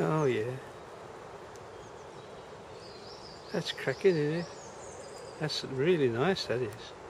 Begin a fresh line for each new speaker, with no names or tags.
Oh yeah. That's cracking, isn't it? That's really nice, that is.